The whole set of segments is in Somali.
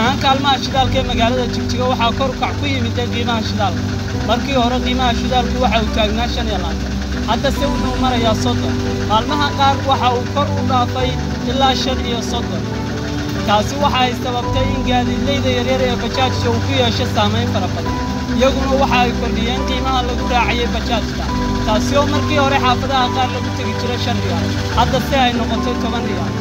ahaan kaalmaha shidaalka ee magaalada jigjiga waxaa kor u kac ku yimid qiimaha shidaalka. Markii hore qiimaha shidaalku waxa uu taagnaa shan iyo labaatan. Haddase wuxuu marayaa soddon. Maalmaha qaar waxa uu kor u dhaafay ilaa shan iyo soddon. Taasi waxa ay sababtay in gaadiidlayda yaryar ee bajaajka uu ku yeesho saamayn fara badan. Iyaguna waxa ay kordhiyeen qiimaha lagu raacayay bajaajka taasi oo markii hore xaafadaha qaar lagu tegi jiray shan riyaal. Haddase ay noqotay toban riyaal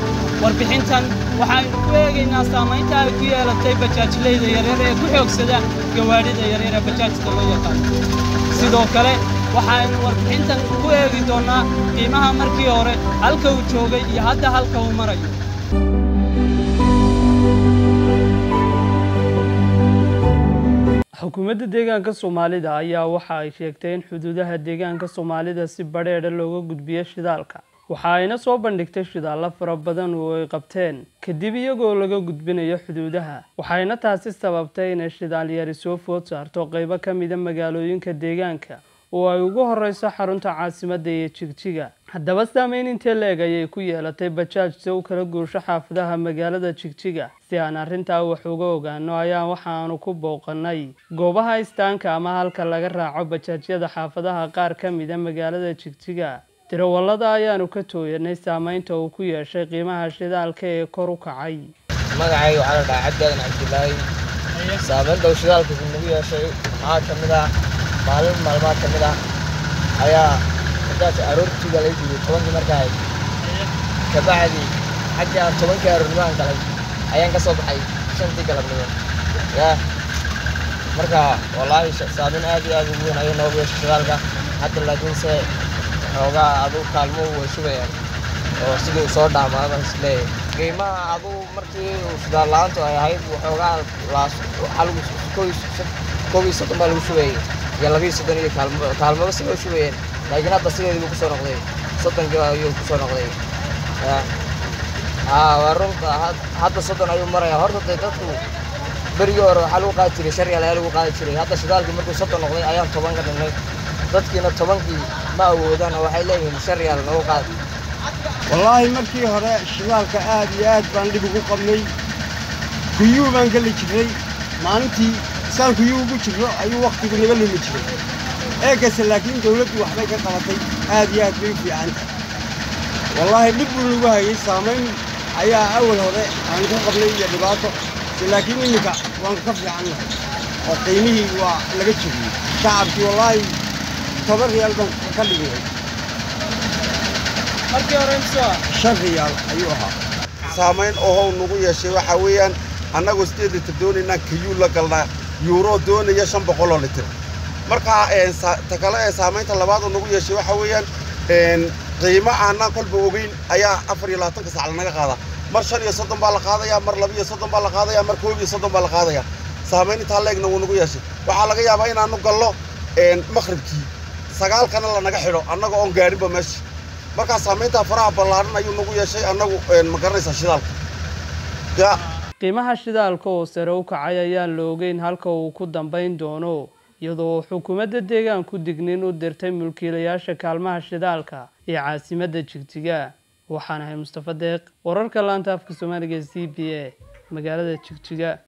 warbixintan. Waxaynu ku eegaynaa saamaynta ay ku yeelatay bajaajlayda yaryar ee ku xoogsada gawaadhida yaryar ee bajaajka loo yaqaano sidoo kale waxaynu warbixintan ku eegi doonnaa qiimaha markii hore halka uu joogay iyo hadda halka uu marayo xukuumadda deegaanka soomaalida ayaa waxa ay sheegtay in xuduudaha deegaanka soomaalida si badheedha looga gudbiyo shidaalka waxa ayna soo bandhigtay shidaallo fara badan oo ay qabteen kadib iyagoo laga gudbinayo xuduudaha. Waxayna taasi sababtay inay shidaal yari soo food saarto qaybo ka mida magaalooyinka deegaanka oo ay ugu horeyso xarunta caasimadda iyo jigjiga. Haddaba saameyn intee leeg ayay ku yeelatay bajaaj u kala guursho xaafadaha magaalada jigjiga. Si aan arrintaa wax uga ogaano ayaa waxaanu ku booqanay goobaha istaanka ama halka laga raaco bajaajyada xaafadaha qaar ka mida magaalada jigjiga tirawallada ayaanu ka tooyanay saameynta uu ku yeeshay qiimaha shidaalka ee kor u kacay magacayga waxaa la dhahaa cabdi aadan cabdilaahi saameynta uu shidaalka nagu yeeshay maxaa ka mid ah maalin maalmaad ka mid ah ayaa bajaaj aroortiiba laga jiiday tobankii markaa kabacdi xaggii aan tobankii aroornimaan galay ayaan ka soo baxay shantii galabnimo yaa marka wallaahi saameyn aad iyo aad ugu weyn ayay noogu yeeshay shidaalka hadda laakiinse xoogaa aduu kaalmuhu way shubayaan oo sidii soo dhaamaaba is leeyahay qiimaha aduu markii la'aantu ay ahayd waxoogaa koob iyo soddon baa lagu shubayay iyo laba iyo soddon iyo kaalmo kaalmaba si loo shubayeen laakiin hadda sideedii buu ku soo noqday soddonkii ayuu ku soo noqday waa runta hadda soddon ayuu maraya horta dee dadku berigii hore waxaa lagu qaadi jiray shan riyaal ayaa lagu qaadi jiray hadda shidaalkii markuu soddon noqday ayaan toban ka dhignay dadkiina tobankii ma awoodaan oo waxay leeyihiin shan riyaal nagu qaad. Wallaahi markii hore shidaalka aad iyo aad baan dhib ugu qabnay. Kuyuu baan geli jirray maalintii saan kuyuu ugu jirro ayuu wakhtigu naga lumi jiray. Eegase laakiin dawladdu waxbay ka qabatay. Aad iyo aad bay u fiicanta wallaahi dhib buu nagu hayay. Saamayn ayaa awal hore aan ku qabnay iyo dhibaato. Laakiin iminka waan ka fiican nahay. Oo qiimihii waa laga jebiyey shacabkii wallaahi toban riyaal baan ka imsoo shan riyaal ayuu ahaa. Saamayn ohow nagu yeeshay waxaa weeyaan annagoo sideed litir doonaynaa kayuu la galnaa yuuroo doonaya shan boqoloo litir. Markaa ta kale ee saamaynta labaad oo nagu yeeshay waxaa weeyaan qiimo aanaan kolba ogeyn ayaa afar iyo labaatanka sac lanaga qaadaa mar shan iyo soddon baa la qaadayaa mar laba iyo soddon baa la qaadayaa mar koob iyo soddon baa la qaadayaa saamayn intaa leegna wuu nagu yeeshay. Waxaa laga yaabaa inaanu gallo maqribkii sagaalkana lanaga xidho annaga oon gaadhinba meesha markaa saamayntaa faraha ballaaran ayuu nagu yeeshay annagu ma garanaysaa shidaalka? Qiimaha shidaalka oo sare u kacay ayaan la ogeyn halka uu ku dambayn doono iyadoo xukuumadda deegaanku dignin u dirtay mulkiilayaasha kaalmaha shidaalka ee caasimadda jigjiga. Waxaan ahay mustafa deeq wararka laanta afka soomaaliga c b a magaalada jigjiga